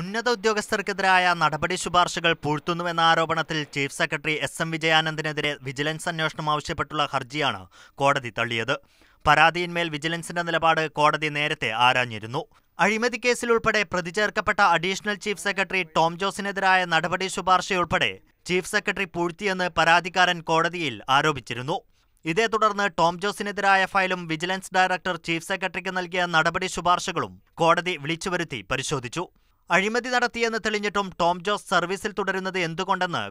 ഉന്നത ഉദ്യോഗസ്ഥർക്കെതിരായ നടപടി ശുപാർശകൾ പൂഴ്ത്തുന്നുവെന്ന ആരോപണത്തിൽ ചീഫ് സെക്രട്ടറി എസ് എം വിജയാനന്ദനെതിരെ വിജിലൻസ് അന്വേഷണം ആവശ്യപ്പെട്ടുള്ള ഹർജിയാണ് കോടതി തള്ളിയത്. പരാതിയിന്മേൽ വിജിലൻസിന്റെ നിലപാട് കോടതി നേരത്തെ ആരാഞ്ഞിരുന്നു. അഴിമതി കേസിൽ ഉൾപ്പെടെ പ്രതി ചേർക്കപ്പെട്ട അഡീഷണൽ ചീഫ് സെക്രട്ടറി ടോം ജോസിനെതിരായ നടപടി ശുപാർശയുൾപ്പെടെ ചീഫ് സെക്രട്ടറി പൂഴ്ത്തിയെന്ന് പരാതിക്കാരൻ കോടതിയിൽ ആരോപിച്ചിരുന്നു. ഇതേ തുടർന്ന് ടോം ജോസിനെതിരായ ഫയലും വിജിലൻസ് ഡയറക്ടർ ചീഫ് സെക്രട്ടറിക്ക് നൽകിയ നടപടി ശുപാർശകളും കോടതി വിളിച്ചുവരുത്തി പരിശോധിച്ചു. അഴിമതി നടത്തിയെന്ന് തെളിഞ്ഞിട്ടും ടോം ജോസ് സർവീസിൽ തുടരുന്നത് എന്തുകൊണ്ടെന്ന്